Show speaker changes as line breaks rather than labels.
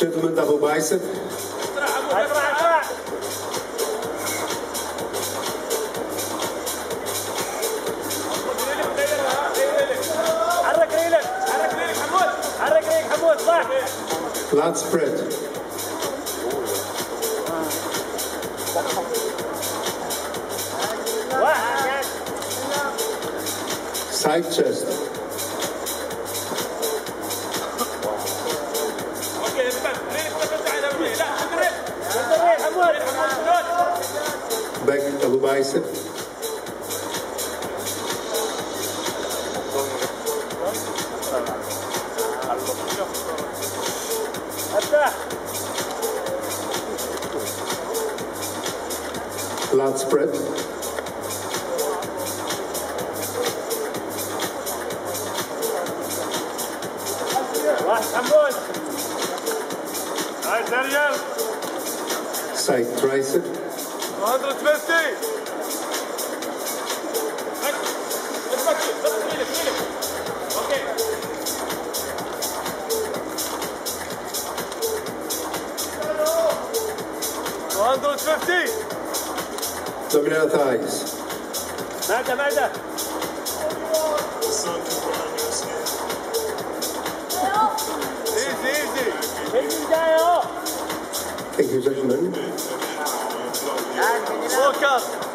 Gentleman double bicep. Spread. Side chest. bicep. Lat spread. Side tricep.
Look at
150. thighs.
Magda, Magda. Easy, easy. Easy, down.
Thank you. World
Cup.